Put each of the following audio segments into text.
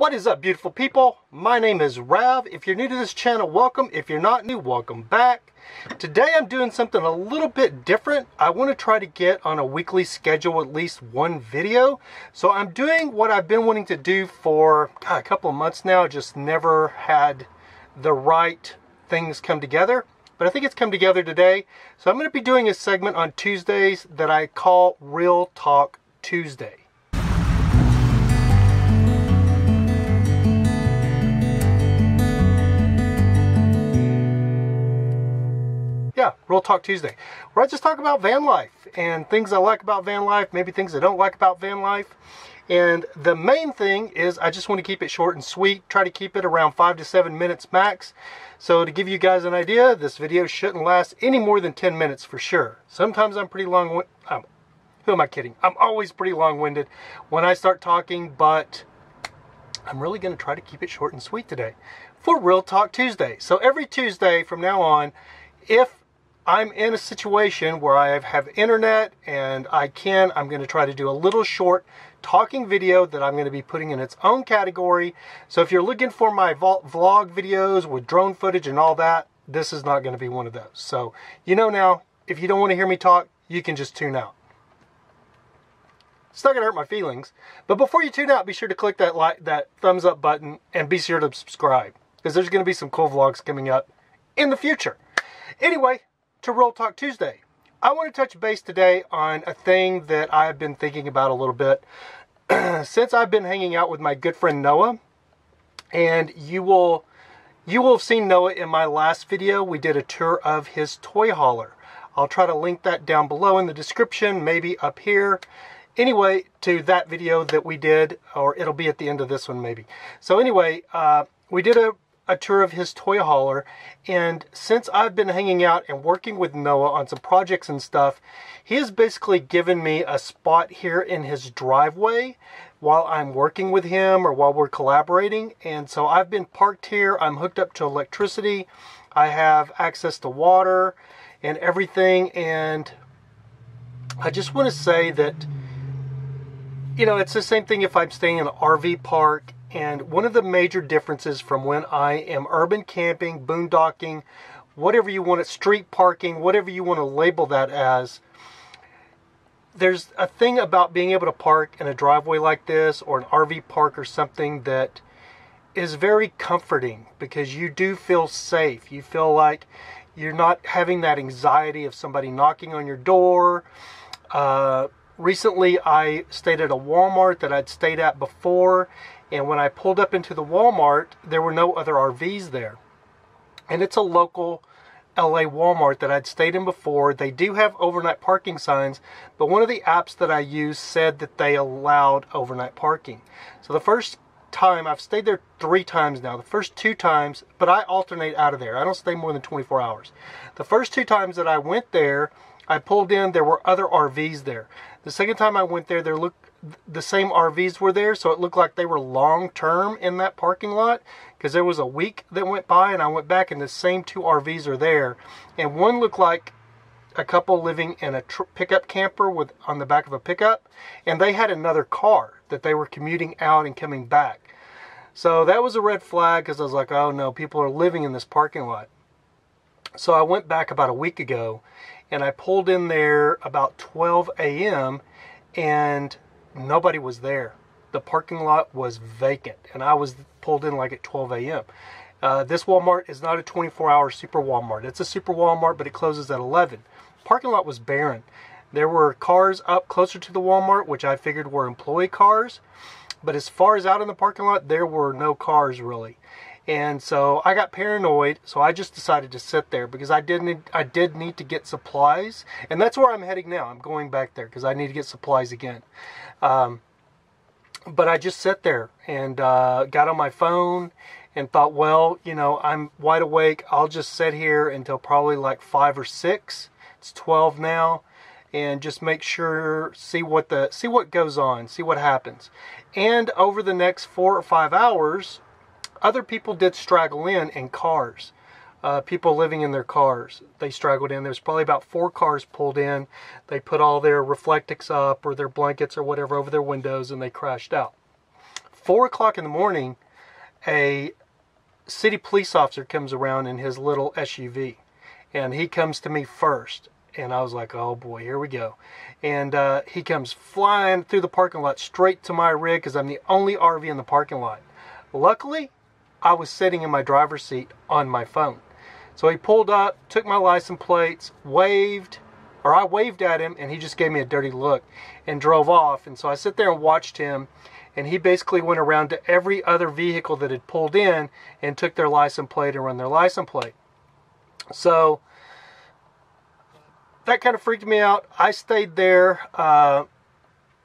What is up, beautiful people? My name is Rav. If you're new to this channel, welcome. If you're not new, welcome back. Today I'm doing something a little bit different. I want to try to get on a weekly schedule at least one video. So I'm doing what I've been wanting to do for God, a couple of months now, just never had the right things come together. But I think it's come together today. So I'm going to be doing a segment on Tuesdays that I call Real Talk Tuesday. Yeah, Real Talk Tuesday, where I just talk about van life and things I like about van life, maybe things I don't like about van life. And the main thing is I just want to keep it short and sweet, try to keep it around five to seven minutes max. So to give you guys an idea, this video shouldn't last any more than 10 minutes for sure. Sometimes I'm pretty long, um, who am I kidding? I'm always pretty long-winded when I start talking, but I'm really going to try to keep it short and sweet today for Real Talk Tuesday. So every Tuesday from now on, if I'm in a situation where I have internet and I can, I'm going to try to do a little short talking video that I'm going to be putting in its own category. So if you're looking for my vlog videos with drone footage and all that, this is not going to be one of those. So you know now, if you don't want to hear me talk, you can just tune out. It's not going to hurt my feelings. But before you tune out, be sure to click that like, that thumbs up button and be sure to subscribe because there's going to be some cool vlogs coming up in the future. Anyway, to Real Talk Tuesday. I want to touch base today on a thing that I've been thinking about a little bit since I've been hanging out with my good friend Noah. And you will you will have seen Noah in my last video. We did a tour of his toy hauler. I'll try to link that down below in the description, maybe up here. Anyway, to that video that we did, or it'll be at the end of this one maybe. So anyway, uh, we did a a tour of his toy hauler. And since I've been hanging out and working with Noah on some projects and stuff, he has basically given me a spot here in his driveway while I'm working with him or while we're collaborating. And so I've been parked here. I'm hooked up to electricity. I have access to water and everything. And I just want to say that, you know, it's the same thing if I'm staying in an RV park and one of the major differences from when I am urban camping, boondocking, whatever you want it, street parking, whatever you want to label that as, there's a thing about being able to park in a driveway like this or an RV park or something that is very comforting because you do feel safe. You feel like you're not having that anxiety of somebody knocking on your door. Uh, recently, I stayed at a Walmart that I'd stayed at before, and when I pulled up into the Walmart, there were no other RVs there. And it's a local LA Walmart that I'd stayed in before. They do have overnight parking signs, but one of the apps that I used said that they allowed overnight parking. So the first time, I've stayed there three times now. The first two times, but I alternate out of there. I don't stay more than 24 hours. The first two times that I went there, I pulled in, there were other RVs there. The second time I went there, there looked the same RVs were there, so it looked like they were long term in that parking lot because there was a week that went by and I went back and the same two RVs are there. And one looked like a couple living in a pickup camper with on the back of a pickup and they had another car that they were commuting out and coming back. So that was a red flag because I was like, oh no, people are living in this parking lot. So I went back about a week ago and I pulled in there about 12 a.m. and nobody was there. The parking lot was vacant, and I was pulled in like at 12 a.m. Uh, this Walmart is not a 24-hour super Walmart. It's a super Walmart, but it closes at 11. Parking lot was barren. There were cars up closer to the Walmart, which I figured were employee cars. But as far as out in the parking lot, there were no cars really. And so I got paranoid, so I just decided to sit there because I didn't I did need to get supplies, and that's where I'm heading now. I'm going back there because I need to get supplies again. Um, but I just sat there and uh, got on my phone and thought, well, you know, I'm wide awake. I'll just sit here until probably like five or six. It's 12 now, and just make sure see what the see what goes on, see what happens. And over the next four or five hours, other people did straggle in in cars. Uh, people living in their cars. They straggled in. There's probably about four cars pulled in. They put all their reflectix up or their blankets or whatever over their windows and they crashed out. four o'clock in the morning, a city police officer comes around in his little SUV, and he comes to me first. And I was like, oh boy, here we go. And uh, he comes flying through the parking lot straight to my rig because I'm the only RV in the parking lot. Luckily, I was sitting in my driver's seat on my phone. So he pulled up, took my license plates, waved, or I waved at him, and he just gave me a dirty look and drove off. And so I sit there and watched him, and he basically went around to every other vehicle that had pulled in and took their license plate and run their license plate. So that kind of freaked me out. I stayed there uh,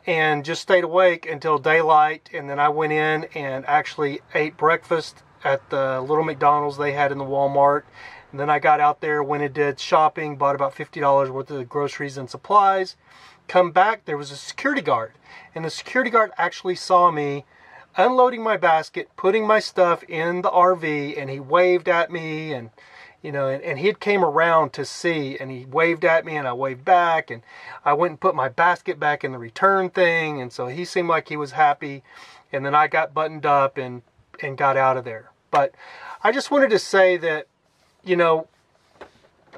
and just stayed awake until daylight, and then I went in and actually ate breakfast at the little McDonald's they had in the Walmart. And then I got out there, went and did shopping, bought about $50 worth of groceries and supplies. Come back, there was a security guard. And the security guard actually saw me unloading my basket, putting my stuff in the RV, and he waved at me and you know, and, and he came around to see and he waved at me and I waved back and I went and put my basket back in the return thing and so he seemed like he was happy and then I got buttoned up and and got out of there. But I just wanted to say that, you know,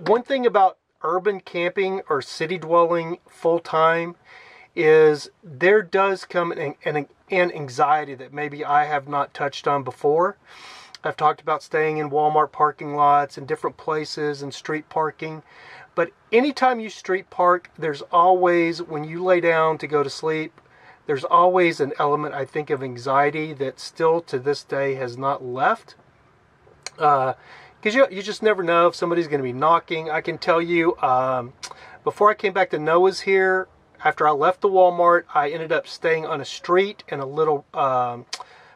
one thing about urban camping or city dwelling full time is there does come an, an, an anxiety that maybe I have not touched on before. I've talked about staying in Walmart parking lots and different places and street parking. But anytime you street park, there's always, when you lay down to go to sleep, there's always an element, I think, of anxiety that still to this day has not left. Because uh, you, you just never know if somebody's going to be knocking. I can tell you, um, before I came back to Noah's here, after I left the Walmart, I ended up staying on a street in a little um,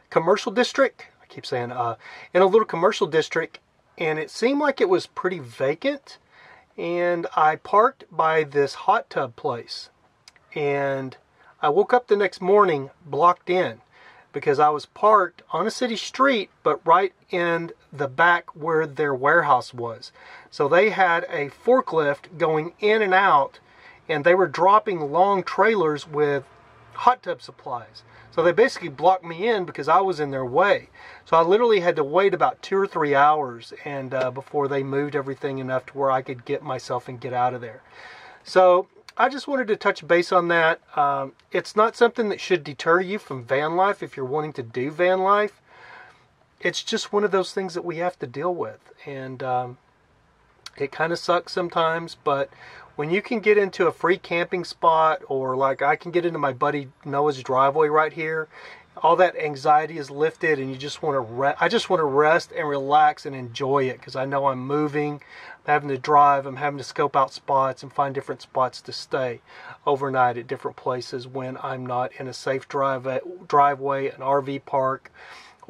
commercial district keep saying, uh, in a little commercial district, and it seemed like it was pretty vacant. And I parked by this hot tub place, and I woke up the next morning blocked in because I was parked on a city street, but right in the back where their warehouse was. So they had a forklift going in and out, and they were dropping long trailers with hot tub supplies. So they basically blocked me in because I was in their way. So I literally had to wait about two or three hours and uh, before they moved everything enough to where I could get myself and get out of there. So I just wanted to touch base on that. Um, it's not something that should deter you from van life if you're wanting to do van life. It's just one of those things that we have to deal with. And um, it kind of sucks sometimes, but when you can get into a free camping spot or like I can get into my buddy Noah's driveway right here, all that anxiety is lifted and you just want to re- I just want to rest and relax and enjoy it because I know I'm moving, I'm having to drive, I'm having to scope out spots and find different spots to stay overnight at different places when I'm not in a safe drive eh, driveway, an RV park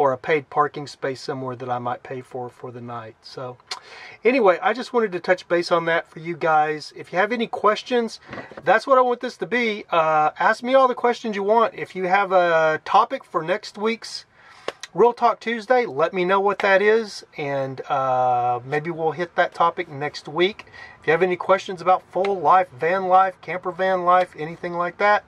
or a paid parking space somewhere that I might pay for for the night. So anyway, I just wanted to touch base on that for you guys. If you have any questions, that's what I want this to be. Uh, ask me all the questions you want. If you have a topic for next week's Real Talk Tuesday, let me know what that is, and uh, maybe we'll hit that topic next week. If you have any questions about full life, van life, camper van life, anything like that,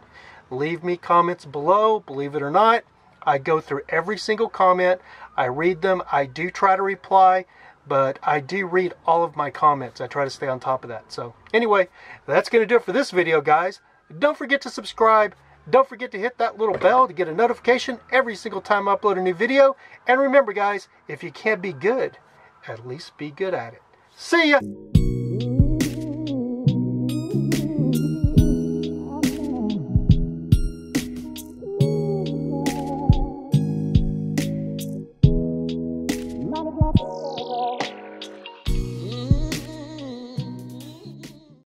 leave me comments below. Believe it or not, I go through every single comment. I read them. I do try to reply, but I do read all of my comments. I try to stay on top of that. So anyway, that's going to do it for this video, guys. Don't forget to subscribe. Don't forget to hit that little bell to get a notification every single time I upload a new video. And remember, guys, if you can't be good, at least be good at it. See ya!